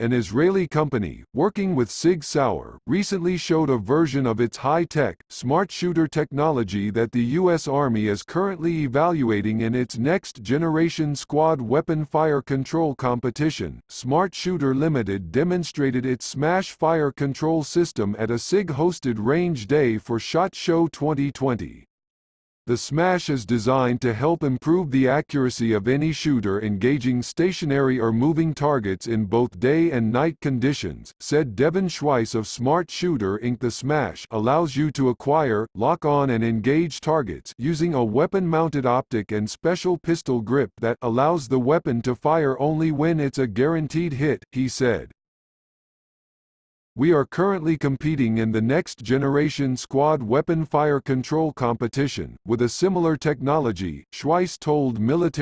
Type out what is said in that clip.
an Israeli company, working with Sig Sauer, recently showed a version of its high-tech, smart shooter technology that the U.S. Army is currently evaluating in its next-generation squad weapon fire control competition. Smart Shooter Limited demonstrated its Smash fire control system at a SIG-hosted range day for SHOT Show 2020. The Smash is designed to help improve the accuracy of any shooter engaging stationary or moving targets in both day and night conditions, said Devin Schweiss of Smart Shooter Inc. The Smash allows you to acquire, lock on and engage targets using a weapon-mounted optic and special pistol grip that allows the weapon to fire only when it's a guaranteed hit, he said. We are currently competing in the next generation squad weapon fire control competition, with a similar technology, Schweiss told military